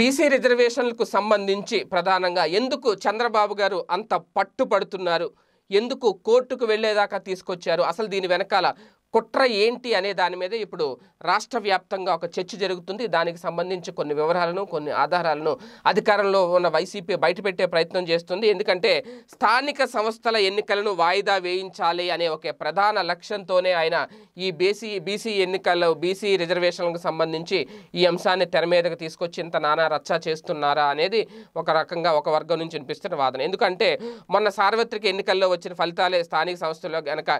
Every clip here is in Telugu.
బీసీ రిజర్వేషన్లకు సంబంధించి ప్రధానంగా ఎందుకు చంద్రబాబు గారు అంత పట్టుపడుతున్నారు? ఎందుకు కోర్టుకు వెళ్ళేదాకా తీసుకొచ్చారు? అసలు దీని వెనకాల కుట్ర ఏంటి అనే దాని మీద ఇప్పుడు రాష్ట్ర వ్యాప్తంగా ఒక చర్చ జరుగుతుంది. దానికి సంబంధించి కొన్ని వివరాలను కొన్ని ఆధారాలను అధికారంలో ఉన్న వైసీపీ బయటపెట్టే ప్రయత్నం చేస్తుంది. ఎందుకంటే స్థానిక సంస్థల ఎన్నికలను వాయిదా వేయించాలి అనే ఒక ప్రధాన లక్ష్యంతోనే ఆయన ఈ బీసీ బీసీ ఎన్నికల్లో బీసీ రిజర్వేషన్లకు సంబంధించి ఈ అంశాన్ని తెర మీదకు తీసుకొచ్చి ఇంత నానా రచ్చ చేస్తున్నారా అనేది ఒక రకంగా ఒక వర్గం నుంచి వినిపిస్తున్న వాదన. ఎందుకంటే మొన్న సార్వత్రిక ఎన్నికల్లో వచ్చిన ఫలితాలే స్థానిక సంస్థల్లో గనక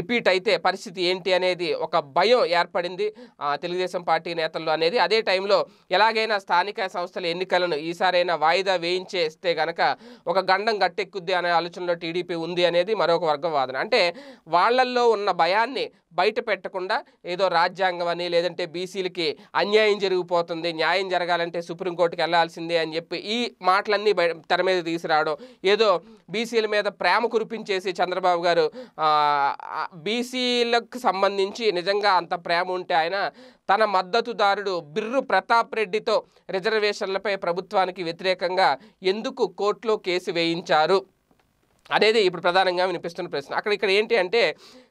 రిపీట్ అయితే పరిస్థితి ఏంటి అనేది ఒక భయం ఏర్పడింది. తెలుగుదేశం పార్టీ నేతల్లో అనేది. అదే టైంలో ఎలాగైనా స్థానిక సంస్థల ఎన్నికలను ఈసారైనా వాయిదా వేయించేస్తే గనక ఒక గండం గట్టెక్కుద్ది అనే ఆలోచనలో టీడీపీ ఉంది అనేది మరొక వర్గం వాదన అంటే వాళ్ళల్లో ఉన్న భయాన్ని బయట పెట్టకుండా ఏదో రాజ్యాంగం అని లేదంటే బీసీలకి అన్యాయం జరిగిపోతుంది న్యాయం జరగాలంటే సుప్రీంకోర్టుకి వెళ్ళాల్సిందే అని చెప్పి ఈ మాటలన్నీ తెర మీద తీసుకురావడం ఏదో బీసీల మీద ప్రేమ కురిపించేసి చంద్రబాబు గారు బీసీలకు సంబంధించి నిజంగా అంత ప్రేమ ఉంటే ఆయన తన మద్దతుదారుడు బిర్రు ప్రతాప్ రెడ్డితో రిజర్వేషన్లపై ప్రభుత్వానికి వ్యతిరేకంగా ఎందుకు కోర్టులో కేసు వేయించారు అనేది ఇప్పుడు ప్రధానంగా వినిపిస్తున్న ప్రశ్న. అక్కడ ఇక్కడ ఏంటి అంటే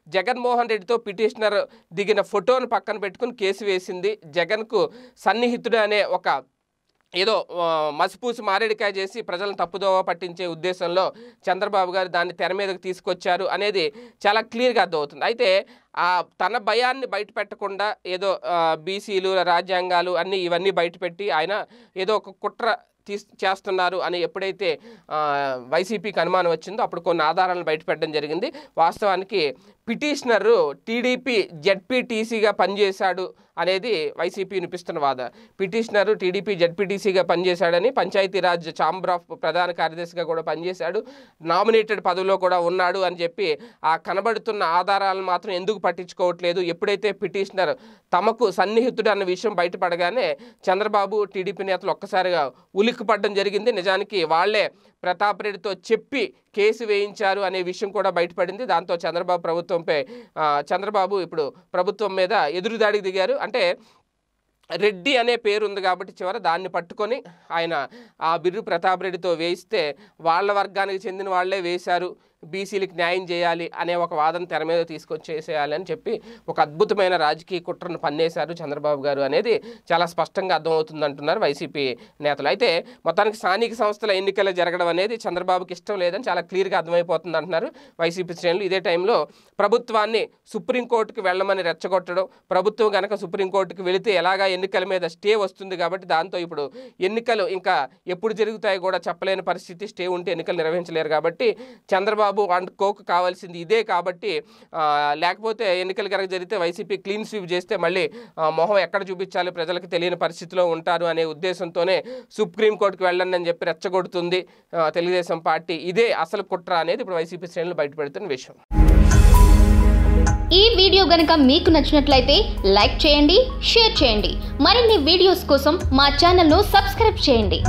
జగన్మోహన్ రెడ్డితో పిటిషనర్ దిగిన ఫోటోను పక్కన పెట్టుకుని కేసు వేసింది జగన్కు సన్నిహితుడు అనే ఒక ఏదో మసిపూసి మారేడికాయ చేసి ప్రజలను తప్పుదోవ పట్టించే ఉద్దేశంలో చంద్రబాబు గారు దాన్ని తెర మీదకు తీసుకొచ్చారు అనేది చాలా క్లియర్గా అర్థమవుతుంది. అయితే ఆ తన భయాన్ని బయట పెట్టకుండా ఏదో బీసీలు రాజ్యాంగాలు అన్నీ ఇవన్నీ బయటపెట్టి ఆయన ఏదో ఒక కుట్ర తీస్ చేస్తున్నారు అని ఎప్పుడైతే వైసీపీకి అనుమానం వచ్చిందో అప్పుడు కొన్ని ఆధారాలను బయటపెట్టడం జరిగింది. వాస్తవానికి పిటిషనరు టీడీపీ జడ్పీటీసీగా పనిచేశాడు అనేది వైసీపీ వినిపిస్తున్న వాద. పిటిషనరు టీడీపీ జెడ్పీటీసీగా పనిచేశాడని పంచాయతీరాజ్ ఛాంబర్ ఆఫ్ ప్రధాన కార్యదర్శిగా కూడా పనిచేశాడు. నామినేటెడ్ పదవిలో కూడా ఉన్నాడు అని చెప్పి ఆ కనబడుతున్న ఆధారాలను మాత్రం ఎందుకు పట్టించుకోవట్లేదు? ఎప్పుడైతే పిటిషనర్ తమకు సన్నిహితుడు అన్న విషయం బయటపడగానే చంద్రబాబు టీడీపీ నేతలు ఒక్కసారిగా ఉలిక్కిపడడం జరిగింది. నిజానికి వాళ్ళే ప్రతాప్ రెడ్డితో చెప్పి కేసు వేయించారు అనే విషయం కూడా బయటపడింది. దాంతో చంద్రబాబు ప్రభుత్వంపై చంద్రబాబు ఇప్పుడు ప్రభుత్వం మీద ఎదురుదాడికి దిగారు. అంటే రెడ్డి అనే పేరు ఉంది కాబట్టి చివర దాన్ని పట్టుకొని ఆయన ఆ బిర్రు ప్రతాప్ రెడ్డితో వేయిస్తే వాళ్ళ వర్గానికి చెందిన వాళ్ళే వేశారు. బీసీలకు న్యాయం చేయాలి అనే ఒక వాదన తెర మీద తీసుకొచ్చేసేయాలి అని చెప్పి ఒక అద్భుతమైన రాజకీయ కుట్రను పన్నేశారు చంద్రబాబు గారు అనేది చాలా స్పష్టంగా అర్థమవుతుంది అంటున్నారు వైసీపీ నేతలు. అయితే మొత్తానికి స్థానిక సంస్థల ఎన్నికలు జరగడం అనేది చంద్రబాబుకి ఇష్టం లేదని చాలా క్లియర్గా అర్థమైపోతుంది అంటున్నారు వైసీపీ శ్రేణులు. ఇదే టైంలో ప్రభుత్వాన్ని సుప్రీంకోర్టుకు వెళ్ళమని రెచ్చగొట్టడం ప్రభుత్వం కనుక సుప్రీంకోర్టుకు వెళితే ఎలాగా ఎన్నికల మీద స్టే వస్తుంది కాబట్టి దాంతో ఇప్పుడు ఎన్నికలు ఇంకా ఎప్పుడు జరుగుతాయో కూడా చెప్పలేని పరిస్థితి స్టే ఉంటే ఎన్నికలు నిర్వహించలేరు కాబట్టి చంద్రబాబు అనుకోకు కావాల్సింది ఇదే కాబట్టి లేకపోతే ఎన్నికలు కనుక జరిగితే వైసీపీ క్లీన్ స్వీప్ చేస్తే మళ్ళీ మొహం ఎక్కడ చూపించాలి ప్రజలకు తెలియని పరిస్థితిలో ఉంటారు అనే ఉద్దేశంతోనే సుప్రీంకోర్టుకు వెళ్ళండి అని చెప్పి రెచ్చగొడుతుంది తెలుగుదేశం పార్టీ. ఇదే అసలు కుట్ర అనేది ఇప్పుడు వైసీపీ శ్రేణులు బయటపెడుతున్న విషయం. ఈ వీడియో గనక మీకు నచ్చినట్లయితే లైక్ చేయండి షేర్ చేయండి. మరిన్ని వీడియోస్ కోసం మా ఛానల్ను సబ్స్క్రైబ్ చేయండి.